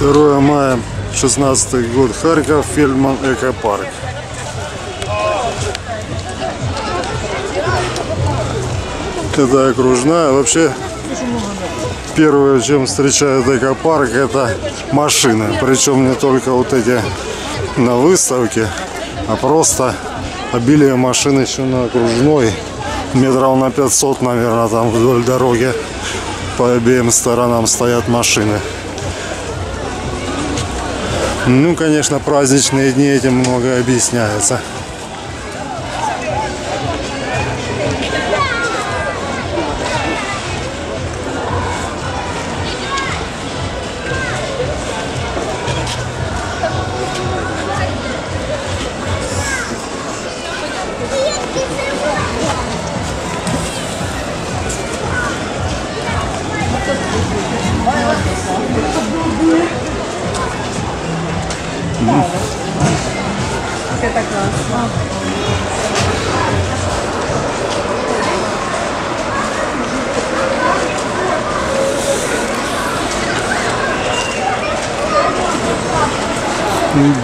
2 мая 16 год. Харьков, Фельдман, Экопарк. Это окружная. Вообще, первое, чем встречает экопарк, это машины. Причем не только вот эти на выставке, а просто обилие машин еще на окружной. Метров на 500, наверное, там вдоль дороги по обеим сторонам стоят машины. Ну, конечно, праздничные дни этим много объясняется.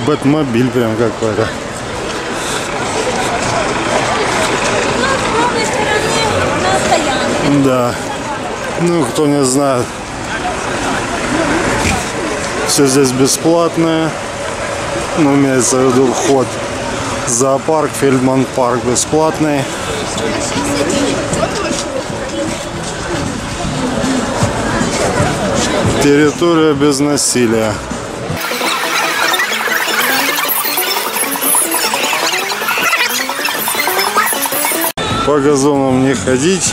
Бэтмобиль прям какой-то. Да. Ну, кто не знает. Все здесь бесплатное. Ну, имеется в виду вход зоопарк, Фельдман парк бесплатный. Территория без насилия. По газонам не ходить.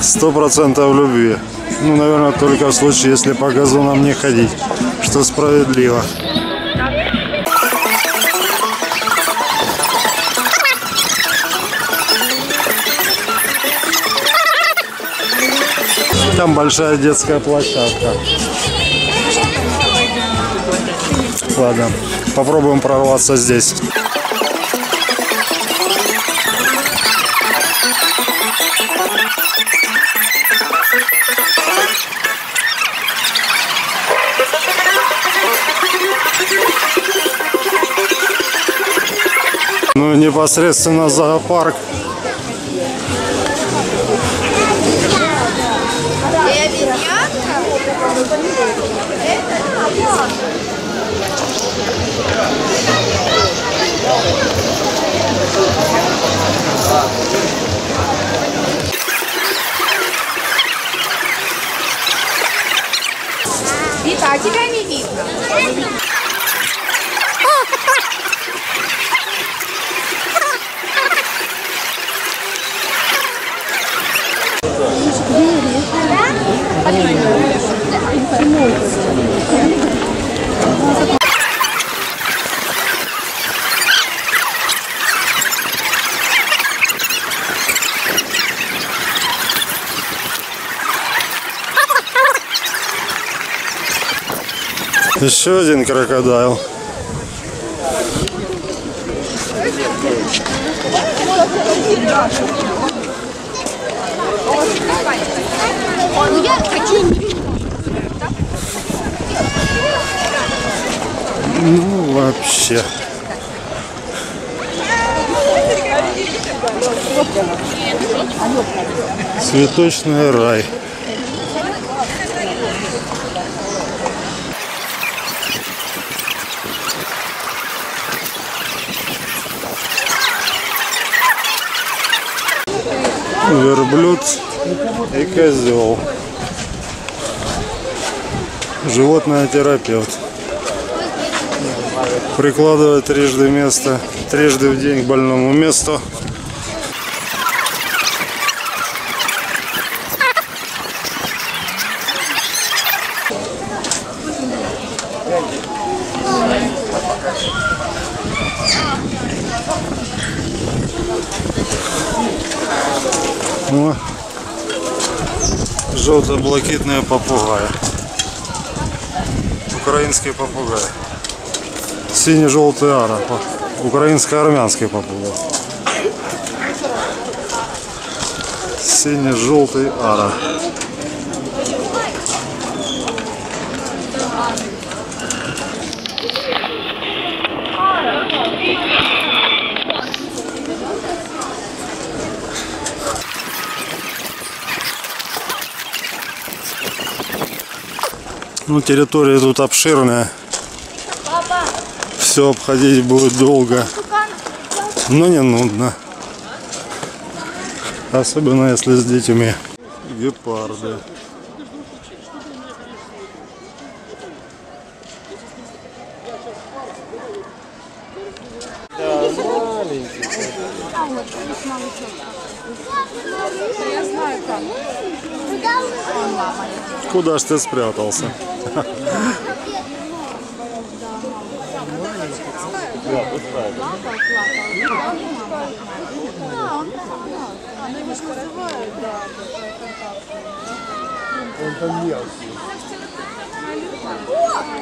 Сто процентов любви. Ну, наверное, только в случае, если по газонам не ходить, что справедливо. Там большая детская площадка. Ладно, попробуем прорваться здесь. Ну, непосредственно зоопарк. Еще один крокодайл. Ну я хочу Ну, вообще. Цветочный рай. Верблюд и козел. Животное терапевт. Прикладывает трижды место, трижды в день к больному месту. О, желто-блакитные попугаи. Украинский попугай. Синий-желтый ара. Украинско-армянский попугай. Синий-желтый ара. Ну, территория тут обширная. Все обходить будет долго. Но не нудно. Особенно если с детьми. Гепарды. Куда ж ты спрятался?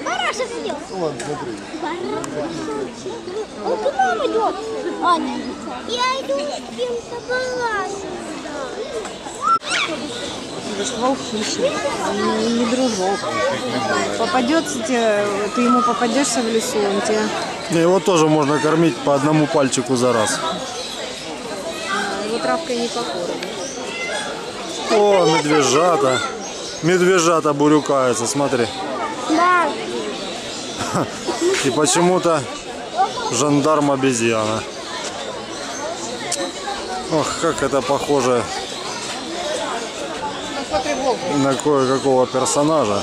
Барашек идет. Вон, смотри. Он нам идет. Аня. Я иду с кем-то. Волк хищник, он не дружок. Попадется тебе, ты ему попадешься в лесу, он тебе Его тоже можно кормить по одному пальчику за раз. его травкой не покормит. О, медвежата. Медвежата бурюкаются, смотри. Да. И почему-то жандарм обезьяна. Ох, как это похоже на кое-какого персонажа.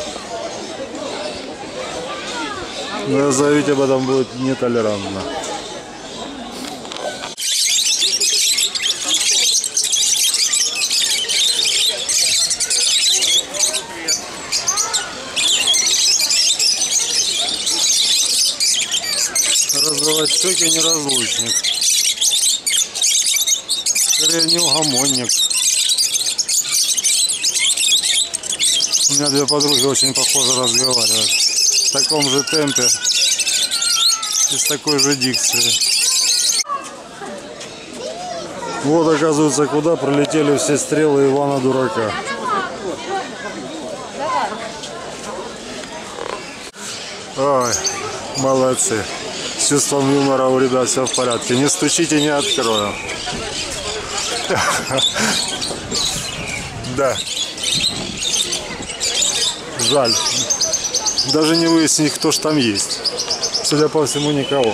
Но заявить об этом будет нетолерантно. Разбивать щеки неразлучник. Скорее неугомонник. У меня две подруги очень похоже разговаривают. В таком же темпе и с такой же дикцией. Вот оказывается, куда пролетели все стрелы Ивана Дурака. Ой, молодцы. Чувством юмора у ребят все в порядке. Не стучите, не открою. Да. Жаль. Даже не выяснить, кто ж там есть. Судя по всему, никого.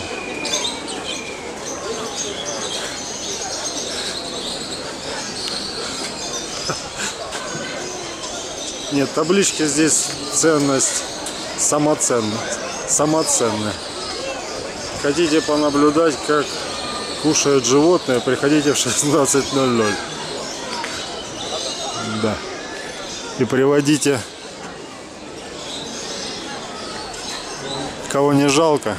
Нет, таблички здесь ценность самоценная. Самоценная. Хотите понаблюдать, как кушают животные, приходите в 16.00. Да. И приводите кого не жалко.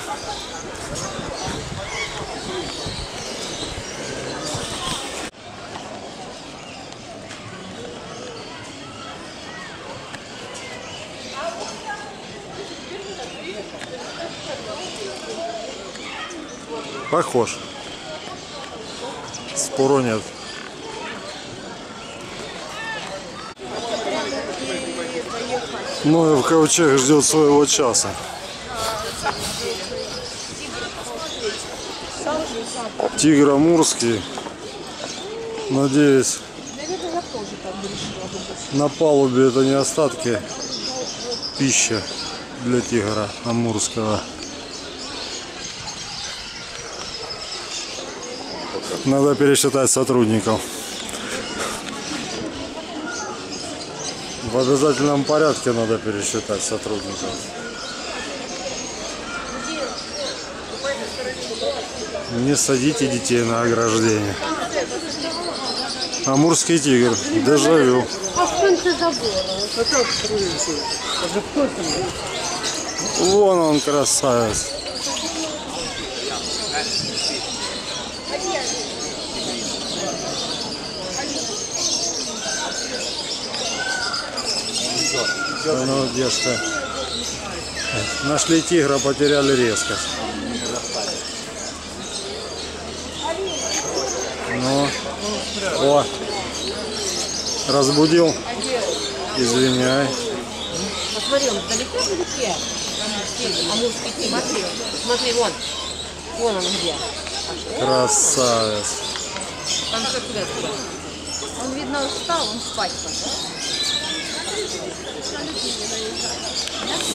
Похож. Спору нет. Ну и в Ковчег ждет своего часа. Тигр амурский. Надеюсь, на палубе это не остатки пищи для тигра амурского. Надо пересчитать сотрудников. В обязательном порядке надо пересчитать сотрудников. Не садите детей на ограждение. Амурский тигр. Дежавю. Вон он красавец. Ну, где ж ты? Нашли тигра, потеряли резкость. Ну, о, разбудил. Извиняй. Посмотри, он вдалеке, вдалеке. А муж спит, смотри, смотри, вон. Вон он где. Красавец. Там туда? Он, видно, устал, он спать пошел. よろしくお願いします。